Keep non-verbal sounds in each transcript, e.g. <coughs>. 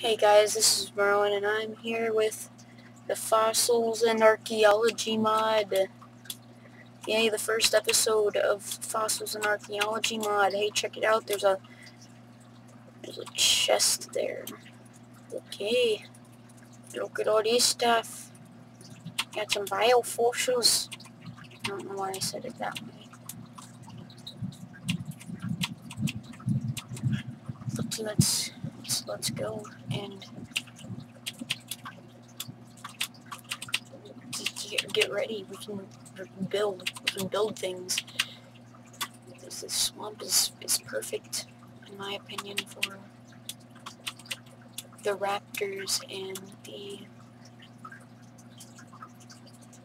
Hey guys, this is Merwin and I'm here with the Fossils and Archaeology mod. Yay, the first episode of Fossils and Archaeology mod. Hey, check it out. There's a there's a chest there. Okay. Look at all this stuff. Got some biofossils. I don't know why I said it that way. Let's let's go and get, get ready. We can build. We can build things. This, this swamp is is perfect, in my opinion, for the raptors and the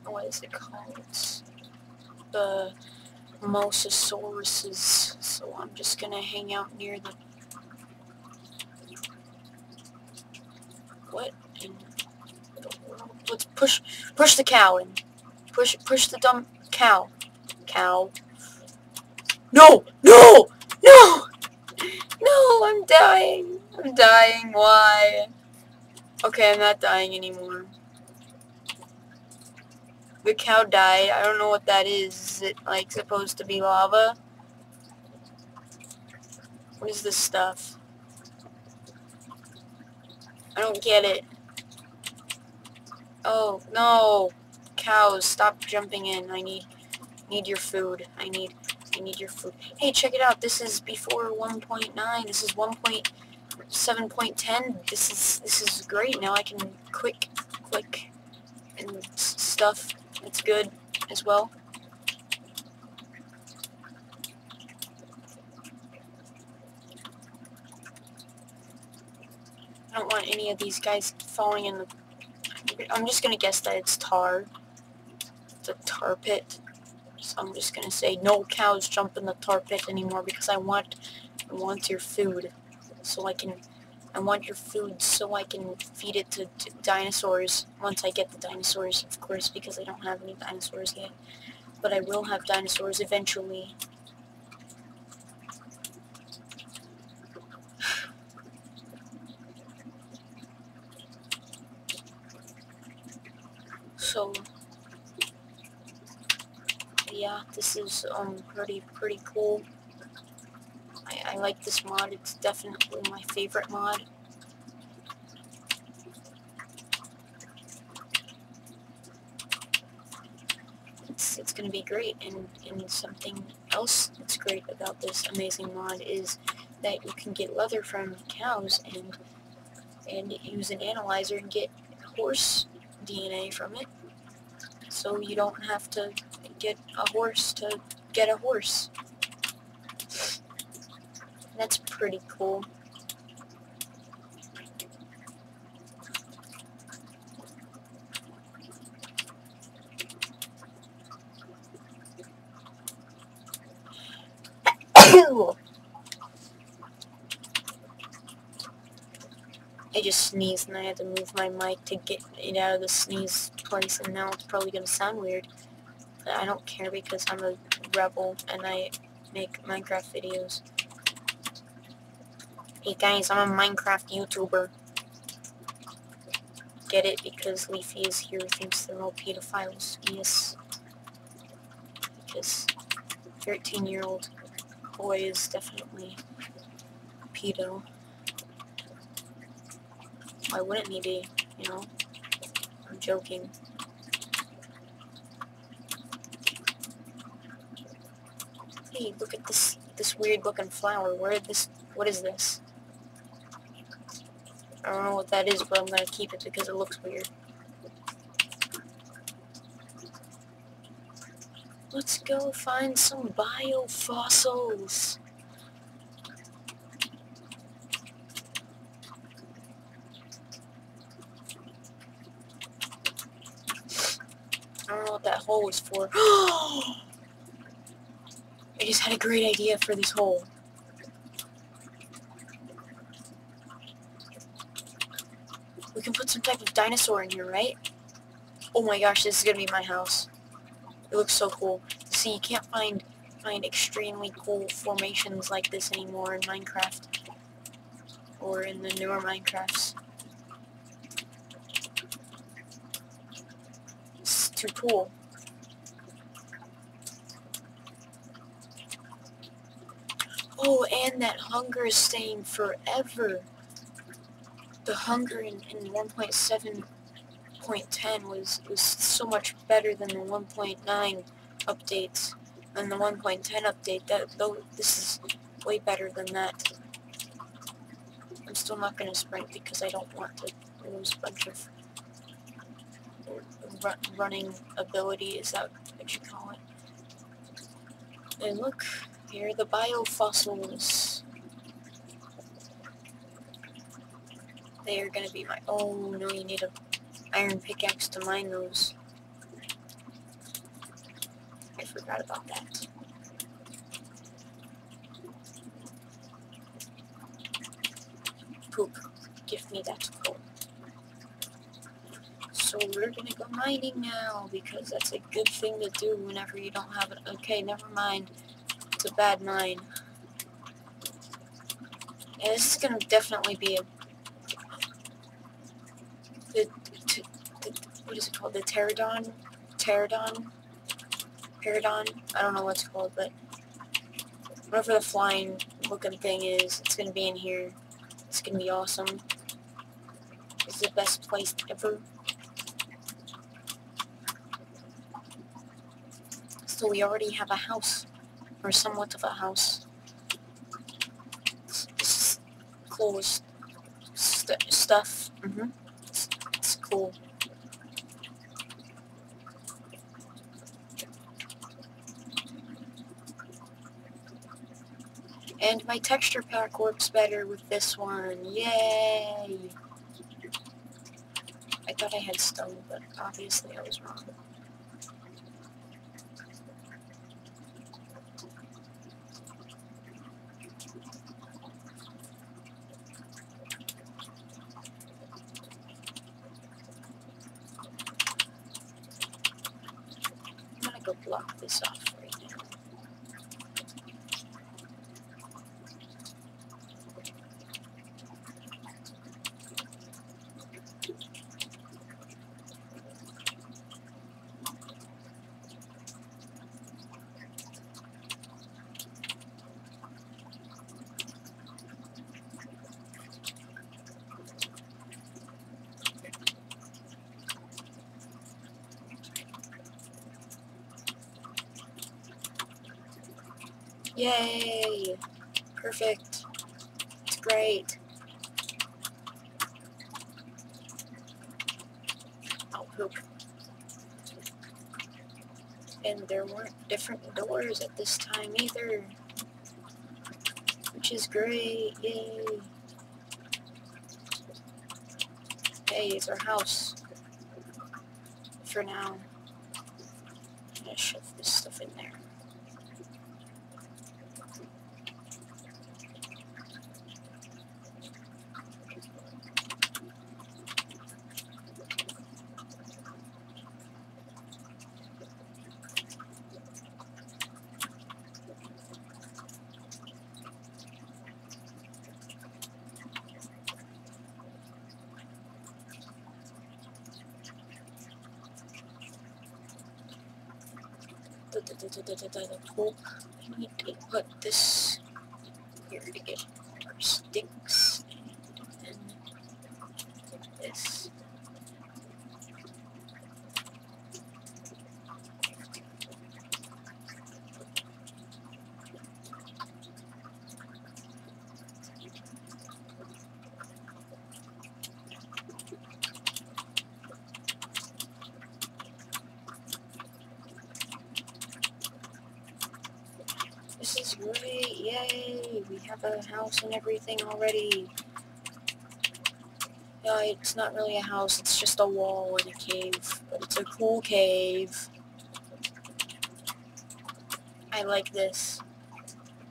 what is it called? The mosasauruses. So I'm just gonna hang out near the what in? Let's push push the cow in. Push push the dumb cow. Cow. No! No! No! No, I'm dying. I'm dying. Why? Okay, I'm not dying anymore. The cow died. I don't know what that is. Is it, like, supposed to be lava? What is this stuff? I don't get it. Oh, no. Cows, stop jumping in. I need need your food. I need I need your food. Hey, check it out. This is before 1.9. This is 1.7.10. This is this is great. Now I can click click and stuff. It's good as well. I don't want any of these guys falling in the... I'm just gonna guess that it's tar. It's a tar pit. So I'm just gonna say no cows jump in the tar pit anymore because I want I want your food. So I can I want your food so I can feed it to, to dinosaurs once I get the dinosaurs, of course, because I don't have any dinosaurs yet. But I will have dinosaurs eventually. So, yeah, is um pretty pretty cool. I, I like this mod. It's definitely my favorite mod. It's it's gonna be great. And and something else that's great about this amazing mod is that you can get leather from cows and and use an analyzer and get horse DNA from it. So you don't have to get a horse to get a horse. That's pretty cool. <coughs> I just sneezed and I had to move my mic to get it out of the sneeze place and now it's probably going to sound weird. But I don't care because I'm a rebel and I make Minecraft videos. Hey guys, I'm a Minecraft YouTuber. Get it? Because LeafyIsHere thinks they're all pedophiles. Yes. Because 13 year old boy is definitely a pedo. Why wouldn't he be? You know? I'm joking. Hey, look at this this weird looking flower. Where this what is this? I don't know what that is, but I'm gonna keep it because it looks weird. Let's go find some biofossils. I don't know what that hole was for. <gasps> Oh! I just had a great idea for this hole. We can put some type of dinosaur in here, right? Oh my gosh, this is gonna be my house. It looks so cool. See, you can't find find extremely cool formations like this anymore in Minecraft. Or in the newer Minecrafts. It's too cool. Oh, and that hunger is staying forever. The hunger in, in 1.7.10 was, was so much better than the 1.9 updates. And the 1.10 update, that though this is way better than that. I'm still not going to sprint because I don't want to lose a bunch of run running ability, is that what you call it? And look, here are the biofossils. They are gonna be my, oh no, you need a iron pickaxe to mine those. I forgot about that. Poop, give me that coal. So we're gonna go mining now because that's a good thing to do whenever you don't have it. Okay, never mind. A bad mine. Yeah, this is gonna definitely be a the, the, the what is it called? The pterodon, pterodon, pterodon. I don't know what it's called, but whatever the flying looking thing is, it's gonna be in here. It's gonna be awesome. It's the best place ever. So we already have a house, or somewhat of a house. It's, cool st stuff. Mm -hmm. It's, it's cool. And my texture pack works better with this one. Yay! I thought I had stone, but obviously I was wrong. go block this off right now. Yay! Perfect. It's great. Oh, poop. And there weren't different doors at this time either. Which is great. Yay. Hey, it's our house. For now. I'm gonna shove this stuff in there. I need to put this here to get. Our sticks and this. Yay! We have a house and everything already. Yeah, it's not really a house, it's just a wall and a cave. But it's a cool cave. I like this.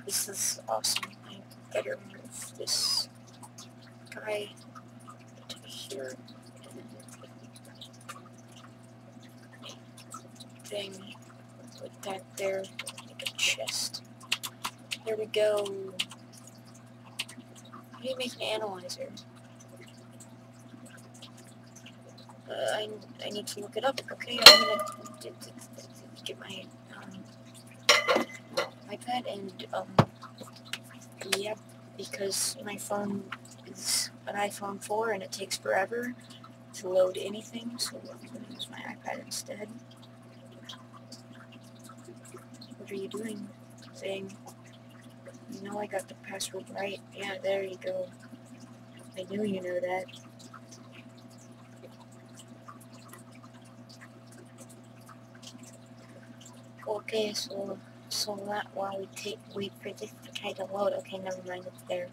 This is awesome. I better move this guy to here. Thing. Put that there. There we go. How do you make an analyzer? Uh, I, I need to look it up. Okay, I'm gonna get my um, iPad and um, yeah, because my phone is an iPhone 4 and it takes forever to load anything, so I'm gonna use my iPad instead. What are you doing? Saying, you know I got the password right. Yeah, there you go. I knew you know that. Okay, so so that while we take we predict to try to load. Okay, never mind, it's there.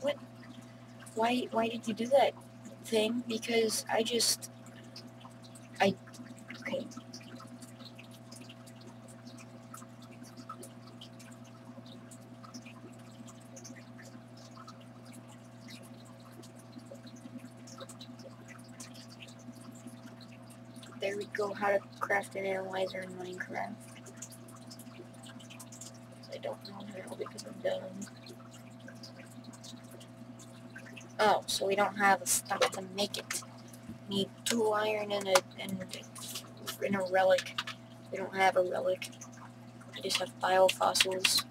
What? Why? Why did you do that thing? Because I just, I, okay. There we go, how to craft an analyzer in Minecraft. I don't know how because I'm dumb. Oh, so we don't have the stuff to make it. We Need two iron and a and a, and a relic. We don't have a relic. We just have biofossils.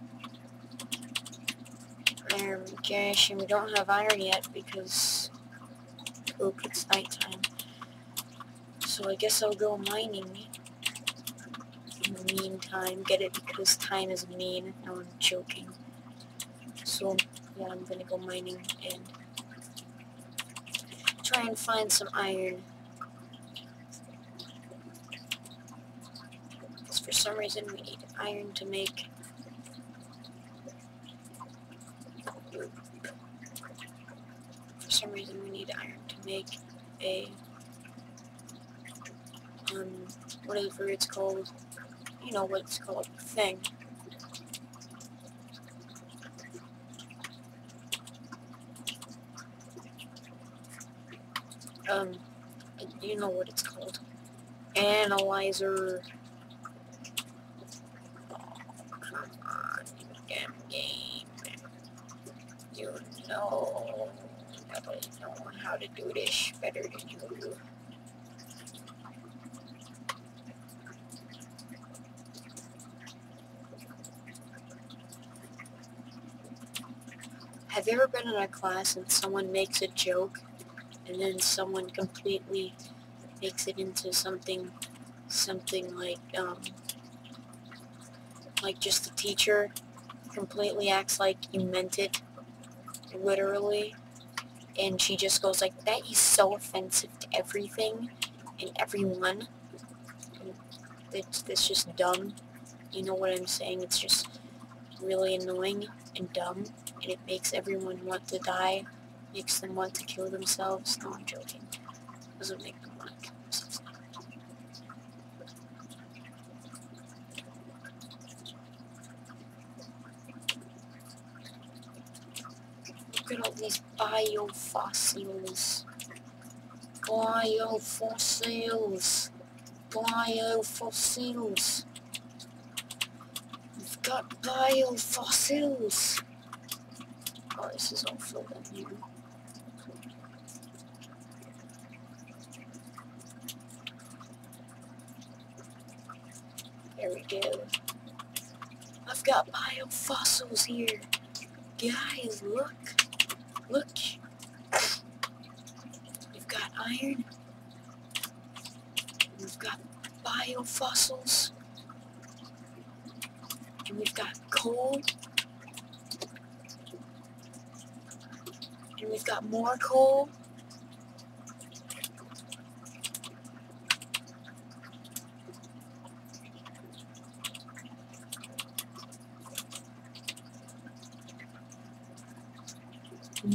Um, gosh, and we don't have iron yet because oop, it's nighttime. So I guess I'll go mining in the meantime. Get it because time is mean. No, I'm joking. So yeah, I'm gonna go mining and try and find some iron. Because for some reason we need iron to make for some reason we need iron to make a um whatever it's called you know what it's called thing um you know what it's called. Analyzer. Come on damn game. You know. I know how to do this better than you do. Have you ever been in a class and someone makes a joke and then someone completely makes it into something something like um like just the teacher completely acts like you meant it literally. And she just goes like that is so offensive to everything and everyone. It's, it's just dumb. You know what I'm saying? It's just really annoying and dumb and it makes everyone want to die, makes them want to kill themselves. No, I'm joking. It doesn't make them want to kill themselves. Look at all these biofossils. Biofossils. Biofossils. We've got biofossils. Oh, this is all filled in here. There we go. I've got biofossils here. Guys, look. Look. We've got iron. We've got biofossils. And we've got coal. And we've got more coal.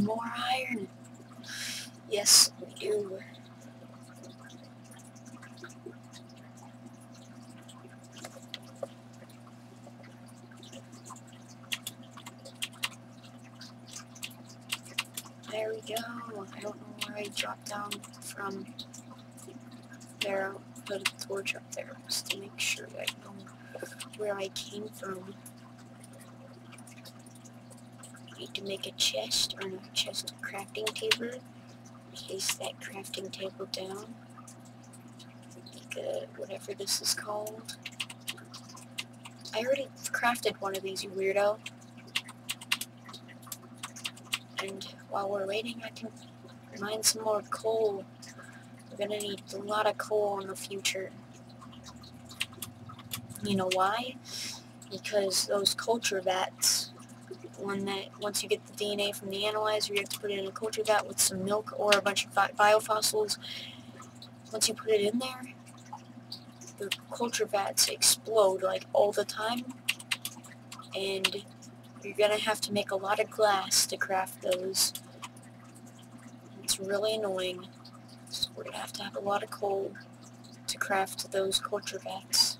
More iron. Yes, we do. There we go. I don't know where I dropped down from. There, I'll put a torch up there just to make sure that I know where I came from. Need to make a chest, or a chest, crafting table. Place that crafting table down. Like, uh, whatever this is called. I already crafted one of these, you weirdo. And while we're waiting, I can mine some more coal. We're gonna need a lot of coal in the future. You know why? Because those culture vats, one that once you get the DNA from the analyzer, you have to put it in a culture vat with some milk or a bunch of biofossils. Once you put it in there, the culture vats explode like all the time, and you're gonna have to make a lot of glass to craft those. It's really annoying. So we're gonna have to have a lot of coal to craft those culture vats.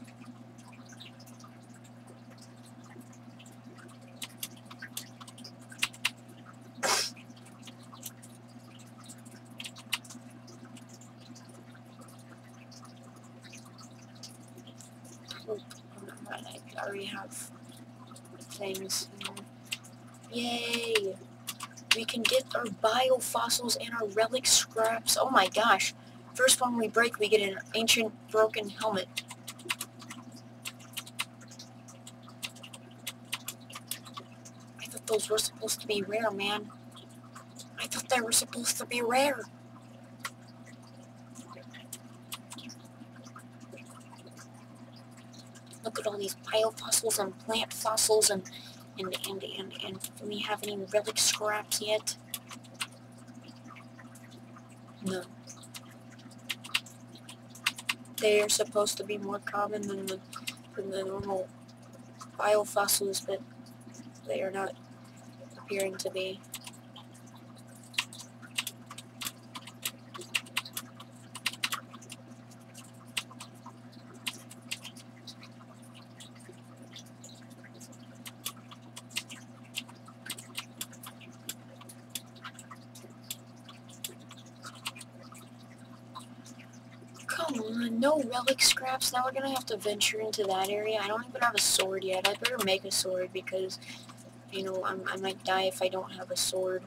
Oh, I already have things. Yay! We can get our biofossils and our relic scraps. Oh my gosh. First one we break, we get an ancient broken helmet. I thought those were supposed to be rare, man. I thought they were supposed to be rare. Look at all these biofossils and plant fossils and and and and and do we have any relic scraps yet? No. They are supposed to be more common than the than the normal biofossils, but they are not appearing to be. Come relic scraps. Now we're gonna have to venture into that area. I don't even have a sword yet. I better make a sword because, you know, I'm, I might die if I don't have a sword.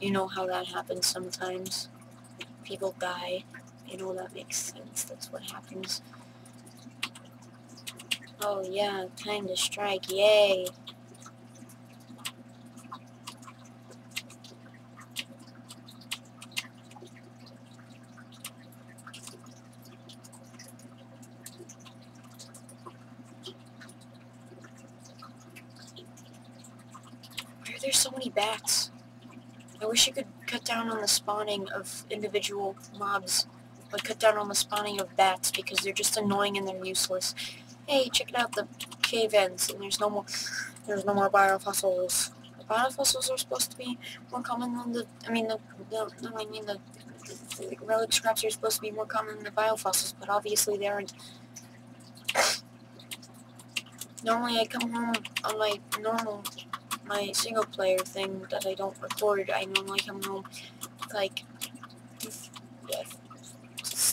You know how that happens sometimes. People die. You know, that makes sense. That's what happens. Oh yeah, time to strike. Yay. So many bats? I wish you could cut down on the spawning of individual mobs, but cut down on the spawning of bats because they're just annoying and they're useless. Hey, check it out, the cave ends, and there's no more, there's no more biofossils. The biofossils are supposed to be more common than the, I mean the, the, no, I mean the, the relic scraps are supposed to be more common than the biofossils, but obviously they aren't. Normally I come home on my normal my single player thing that I don't record, I normally come home with like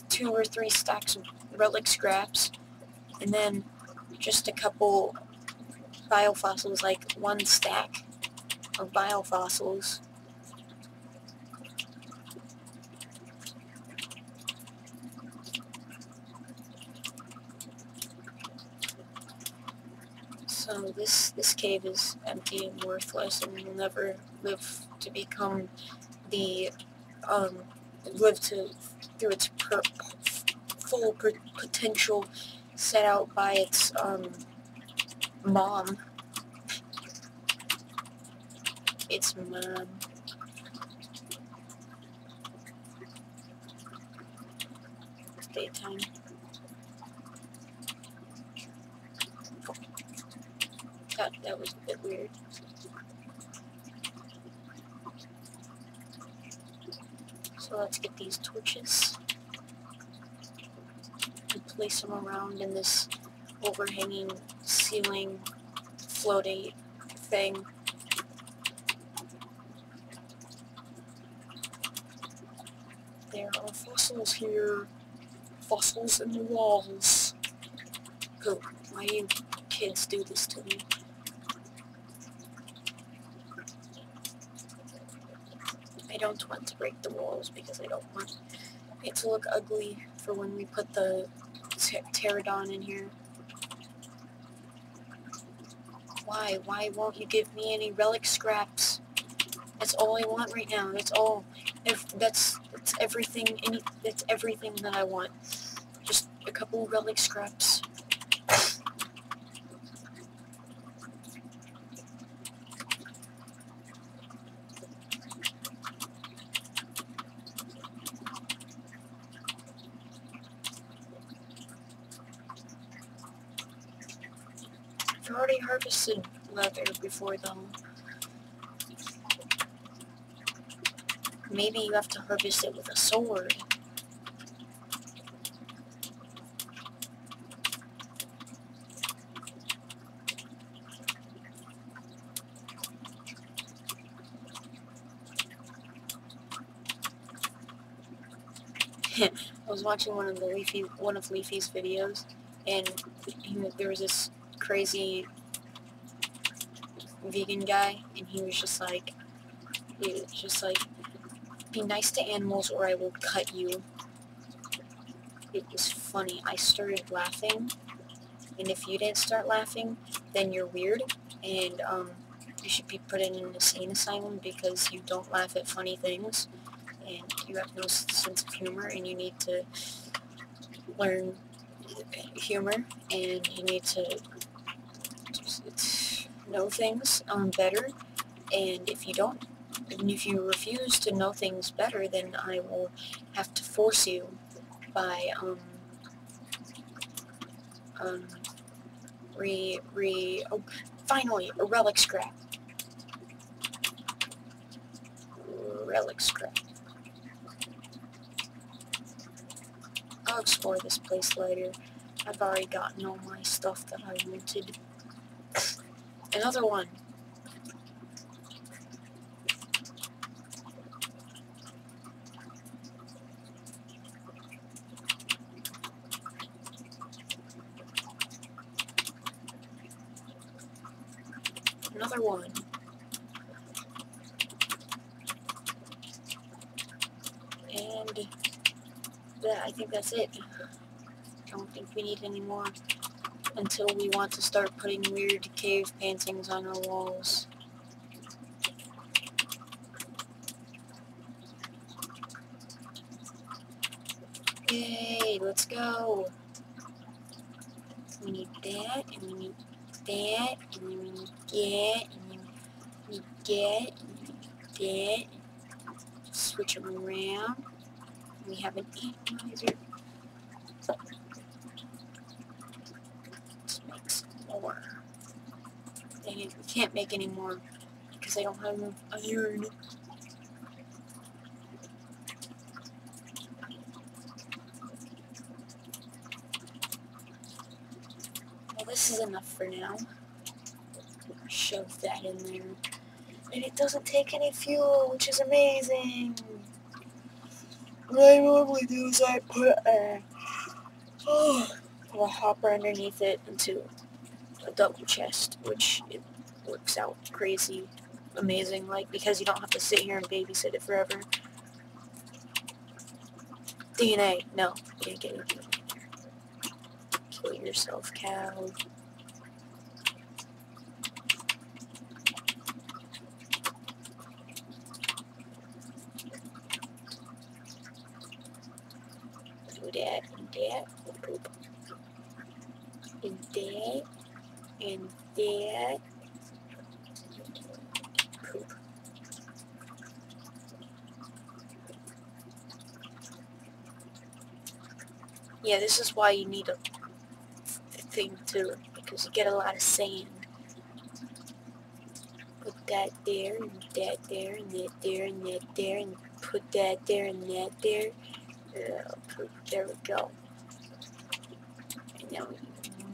two or three stacks of relic scraps, and then just a couple biofossils, like one stack of biofossils. This this cave is empty and worthless, and will never live to become the um live to through its per, full per, potential set out by its um mom. Its mom. It's daytime. That, that was a bit weird. So let's get these torches and place them around in this overhanging ceiling floating thing. There are fossils here. Fossils in the walls. Oh, do kids do this to me? I don't want to break the walls because I don't want it to look ugly for when we put the pterodon in here. Why? Why won't you give me any relic scraps? That's all I want right now. That's all. If that's that's everything. Any that's everything that I want. Just a couple relic scraps. I've already harvested leather before though. Maybe you have to harvest it with a sword. <laughs> I was watching one of the Leafy one of Leafy's videos, and he, there was this crazy vegan guy, and he was just like, he was just like, be nice to animals or I will cut you. It was funny. I started laughing, and if you didn't start laughing, then you're weird, and um, you should be put in an insane asylum because you don't laugh at funny things, and you have no sense of humor, and you need to learn humor, and you need to know things um, better, and if you don't, and if you refuse to know things better, then I will have to force you by, um, um, re, re, oh, finally, a relic scrap. Relic scrap. I'll explore this place later. I've already gotten all my stuff that I wanted. Another one. Another one. And that, I think that's it. I don't think we need any more until we want to start putting weird cave paintings on our walls. Yay, let's go. We need that, and we need that, and we need that, and we need that, and we need that. Switch them around. We have an more. Dang it, we can't make any more because I don't have enough iron. Well, this is enough for now. Shove that in there. And it doesn't take any fuel, which is amazing. What I normally do is I put a, <sighs> oh, a hopper underneath it into a double chest, which it works out crazy amazing, like, because you don't have to sit here and babysit it forever. DNA, no, you can't get it. Kill yourself, cow. Do that, and that, poop. And that and that poop. Yeah, this is why you need a thing too, because you get a lot of sand. Put that there, and that there, and that there, and that there, and put that there, and that there. Uh. There we go. And now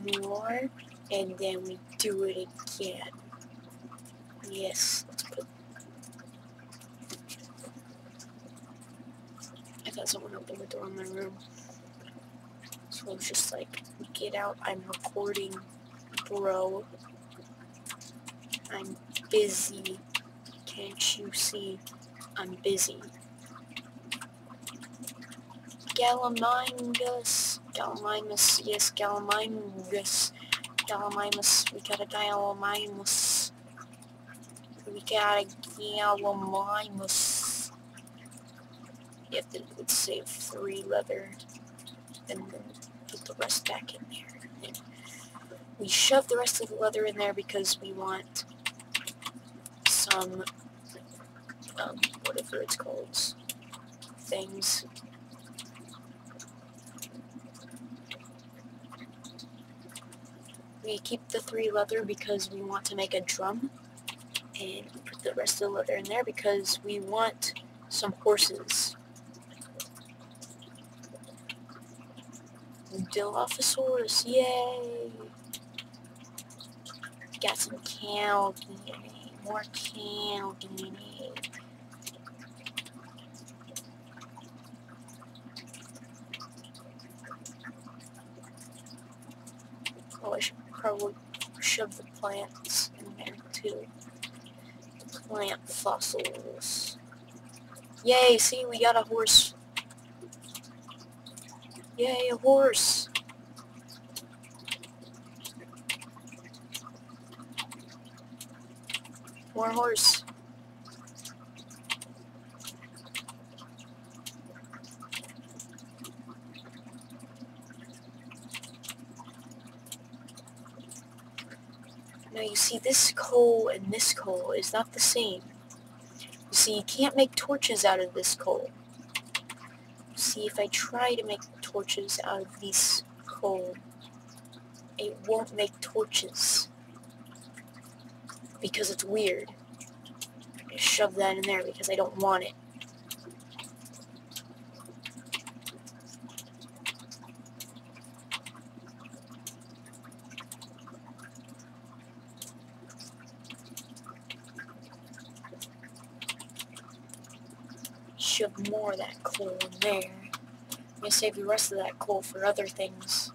we more and then we do it again. Yes, let's put... I thought someone opened the door in my room. Was just like, get out, I'm recording, bro. I'm busy. Can't you see? I'm busy. Gallimimus. Gallimimus. Yes, Gallimimus. Gallimimus. We got a Gallimimus. We got a Gallimimus. You have to save three leather and then put the rest back in there. We shove the rest of the leather in there because we want some um, whatever it's called things We keep the three leather because we want to make a drum. And we put the rest of the leather in there because we want some horses. Dilophosaurus, yay! Got some cow DNA, more cow DNA. Oh, I should probably shove the plants in there too. Plant fossils. Yay, see, we got a horse. Yay, a horse. Horse. Now you see this coal and this coal is not the same. You see you can't make torches out of this coal. See if I try to make torches out of this coal, it won't make torches. Because it's weird. I shove that in there because I don't want it. shove more of that coal in there. I'm gonna save the rest of that coal for other things.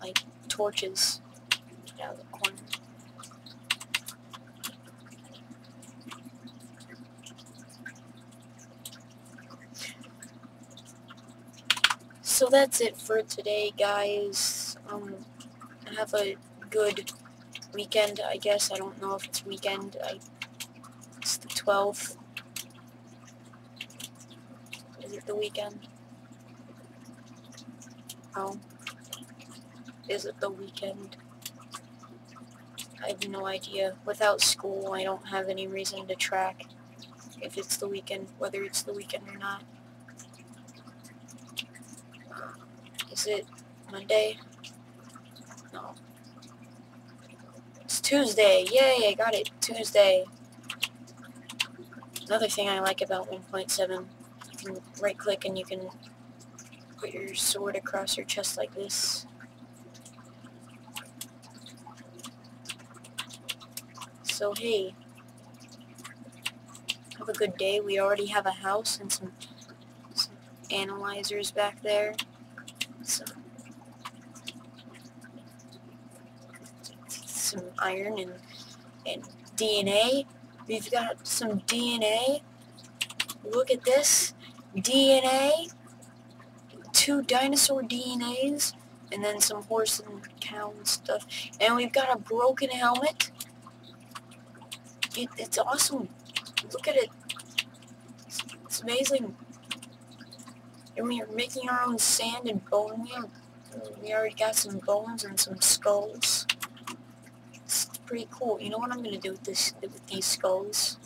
Like torches. Get out of the corner. So that's it for today, guys. Um, have a good weekend, I guess. I don't know if it's weekend. I, it's the 12th. Is it the weekend? Oh. Is it the weekend? I have no idea. Without school, I don't have any reason to track if it's the weekend, whether it's the weekend or not. Is it Monday? No. It's Tuesday. Yay, I got it. Tuesday. Another thing I like about 1.7 you can right click and you can put your sword across your chest like this. So hey, have a good day. We already have a house and some, some analyzers back there. Some, some iron and, and DNA. We've got some DNA. Look at this. DNA, two dinosaur DNAs, and then some horse and cow and stuff. And we've got a broken helmet. It, it's awesome. Look at it. It's, it's, amazing. And we are making our own sand and bone meal. We already got some bones and some skulls. It's pretty cool. You know what I'm gonna do with this with these skulls?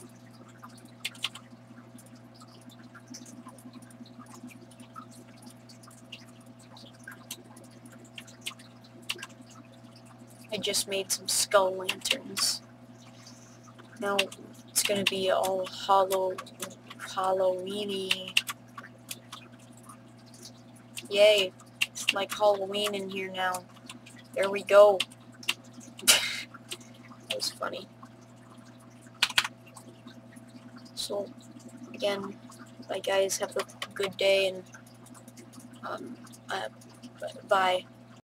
I just made some skull lanterns. Now it's gonna be all hollow, Halloweeny. Yay! It's like Halloween in here now. There we go. <laughs> that was funny. So, again, bye guys. Have a good day and um, uh, bye.